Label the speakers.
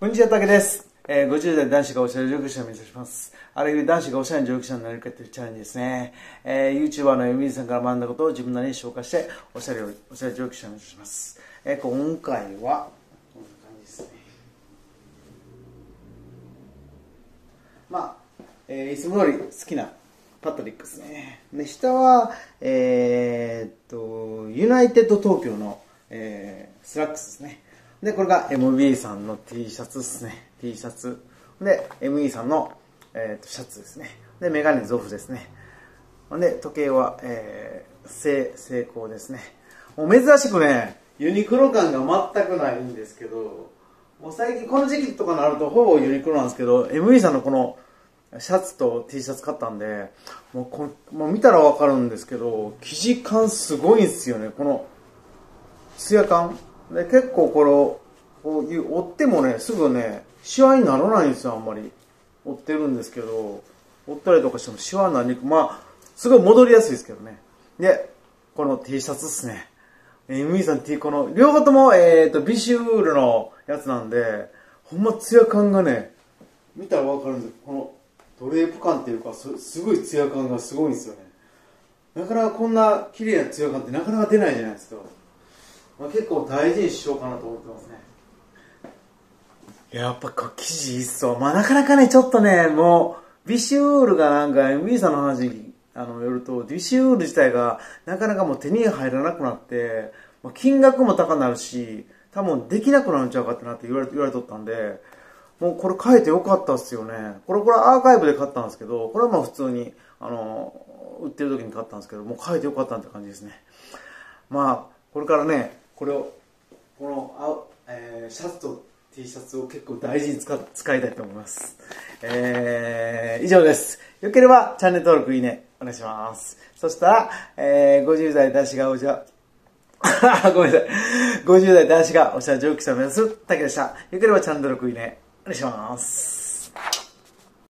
Speaker 1: こんにちは、竹です。えー、50代男子がおしゃれ上級者を目指します。あるいは男子がおしゃれ上級者になれるかというチャレンジですね。えー、YouTuber のエミリーさんから学んだことを自分なりに消化して、おしゃれを、おしゃれ上級者を目指します。えー、今回は、こんな感じですね。まあ、えー、いつも通り好きなパトリックですね。で、下は、えー、っと、ユナイテッド東京の、えー、スラックスですね。で、これが MB さんの T シャツですね。T シャツ。で、 MB さんの、えー、とシャツですね。で、メガネゾフですね。で、時計は、えー、セイ、セイコーですね。もう珍しくね、ユニクロ感が全くないんですけど、もう最近この時期とかになるとほぼユニクロなんですけど、ME さんのこのシャツと T シャツ買ったんで、もうこもう見たらわかるんですけど、生地感すごいんですよね。この、ツヤ感。で、結構これを、こういう折ってもね、すぐね、シワにならないんですよ、あんまり。折ってるんですけど、折ったりとかしてもシワになりにくまあ、すごい戻りやすいですけどね。で、この T シャツっすね。えー、ムイさん T、この、両方とも、えっ、ー、と、ビシュールのやつなんで、ほんまツヤ感がね、見たらわかるんですこの、ドレープ感っていうか、すすごいツヤ感がすごいんですよね。なかなかこんな綺麗なツヤ感ってなかなか出ないじゃないですか。まあ、結構大事にしようかなと思ってますね。やっぱこう生地いいっすわ。まあなかなかね、ちょっとね、もう、ビシュールがなんか MB さんの話あのよると、ビシュール自体がなかなかもう手に入らなくなって、まあ、金額も高くなるし、多分できなくなるんちゃうかってなって言われ言われとったんで、もうこれ変えてよかったっすよね。これこれアーカイブで買ったんですけど、これはまあ普通に、あの、売ってる時に買ったんですけど、もう変えてよかったって感じですね。まあ、これからね、これを、この、あえー、シャツと T シャツを結構大事に使使いたいと思います。えー、以上です。よければチャンネル登録、いいね、お願いします。そしたら、えー、50代男子がおじゃ、ごめんなさい。50代男子がおしゃ上級者を目指す竹でした。よければチャンネル登録、いいね、お願いします。